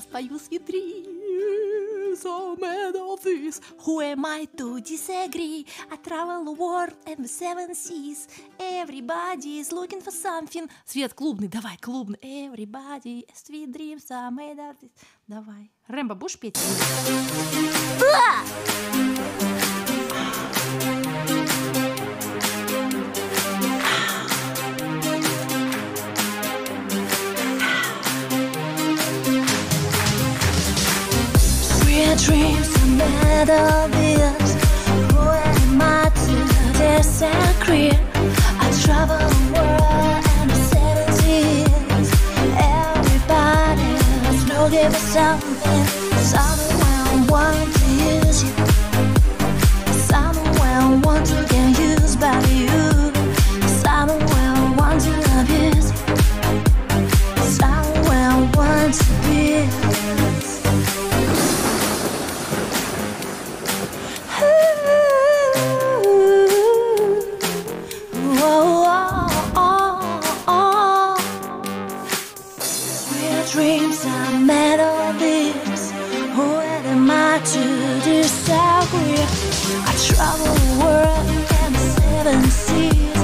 Sweet dreams are made of this. Who am I to disagree? I travel the world and the seven seas. Everybody is looking for something. Свет клубный, давай, клубный. Everybody, sweet dreams are made of this. Давай. Рэмбо, будешь петь? dreams are not obvious. Who am I to disagree? I travel the world and I set it Everybody must know give us something. Dreams are this. Who am I to disagree? I travel the world and the seven seas.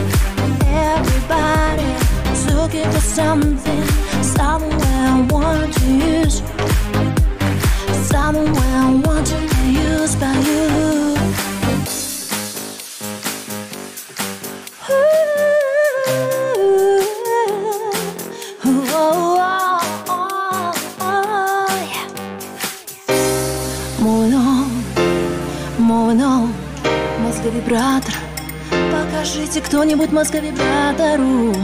Everybody is looking for something. Someone want to use. Someone want to be used by you. Moving moving on, мозговибратор Покажите кто-нибудь мозговибратору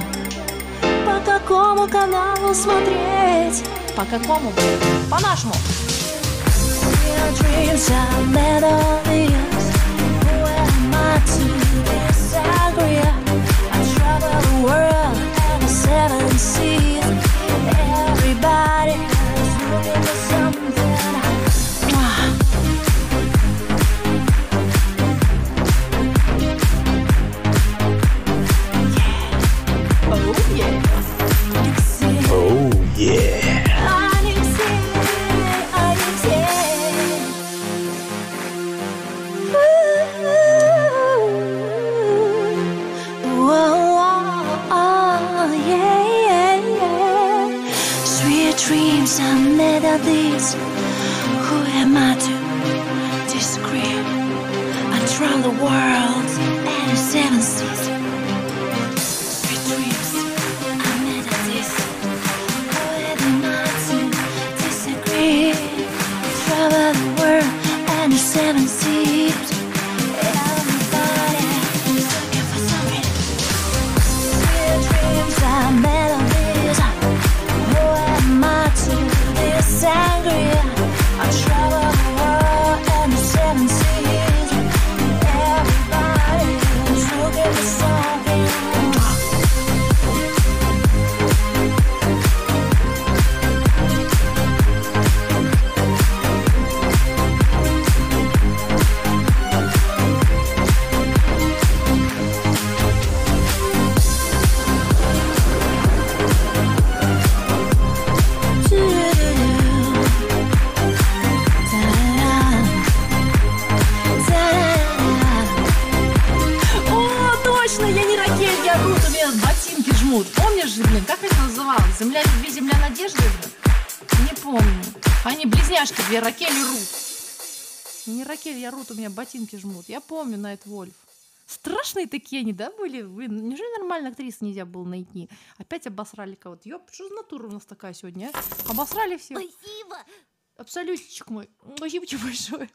По какому каналу смотреть? По какому? По нашему. Your dreams are made Sweet dreams are made of this. Who am I to disagree? I travel the world sangria. I try. Жмут. Помнишь же, блин, как это называлось? Земля, любви, земля надежды? блин? Не помню. Они близняшки, две Ракель и Рут. Не Ракель, я Рут, у меня ботинки жмут. Я помню Найт Вольф. Страшные такие они, да, были? Вы, неужели нормально актрис нельзя было найти? Опять обосрали кого-то. Ёп, что за натура у нас такая сегодня, а? Обосрали всех. Спасибо. Абсолютчик мой. Спасибо большое.